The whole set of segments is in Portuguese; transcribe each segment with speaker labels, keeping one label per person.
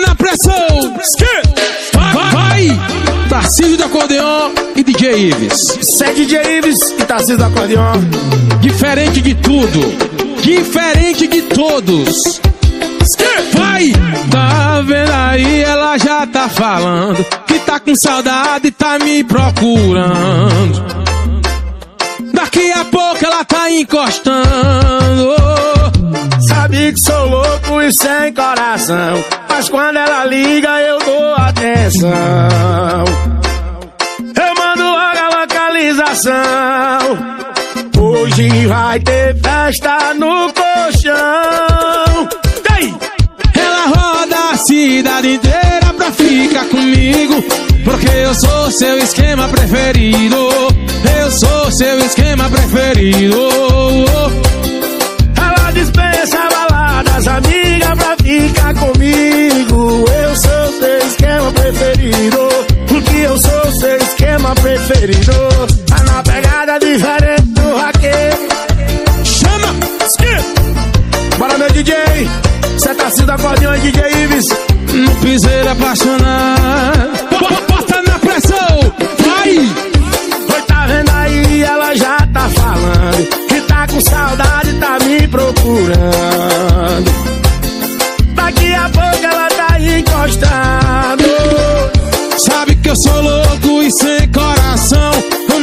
Speaker 1: na pressão! Vai, vai! Tarcísio do acordeon e DJ Ives.
Speaker 2: É DJ Ives e Tarcísio do acordeon.
Speaker 1: Diferente de tudo, diferente de todos. Vai! Tá vendo aí, ela já tá falando que tá com saudade e tá me procurando. Daqui a pouco ela tá encostando.
Speaker 2: Sabe que sou louco e sem coração. Mas quando ela liga, eu dou atenção. Eu mando logo a localização. Hoje vai ter festa no colchão. Ei!
Speaker 1: Ela roda a cidade inteira pra ficar comigo. Porque eu sou seu esquema preferido. Eu sou seu esquema preferido.
Speaker 2: Preferido. Tá na pegada diferente do raqueiro.
Speaker 1: Chama!
Speaker 2: Bora, meu DJ. Cê tá sendo acordeão, DJ Ives.
Speaker 1: No piseiro apaixonado. Sou louco e sem coração.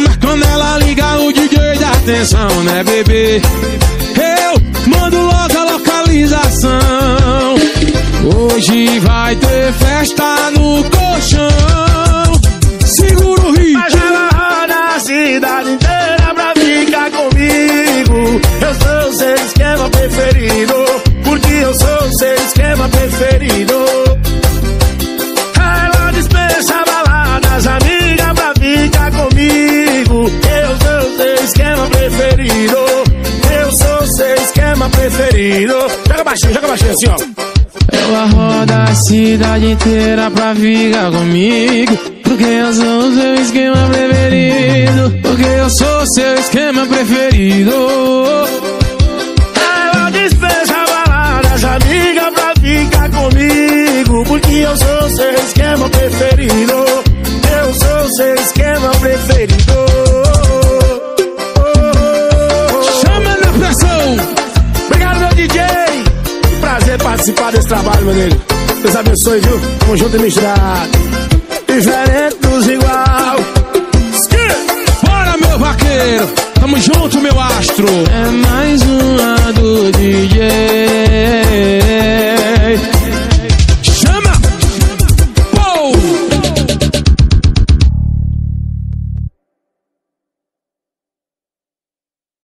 Speaker 1: Mas quando ela liga, o DJ dá atenção, né, bebê? Eu mando logo a localização. Hoje vai ter festa no colchão. Segura o
Speaker 2: Mas
Speaker 1: ritmo.
Speaker 2: ela roda a cidade inteira baixinho, joga baixinho assim, ó.
Speaker 1: Ela roda a cidade inteira pra ficar comigo. Porque eu sou o seu esquema preferido. Porque eu sou o seu esquema preferido.
Speaker 2: Ela dispensa baladas, amiga, pra ficar comigo. Porque eu sou seu esquema amigo. Deus abençoe, viu? Tamo junto e misturado. Diferente dos igual.
Speaker 1: Bora, meu vaqueiro! Tamo junto, meu astro! É mais uma do DJ.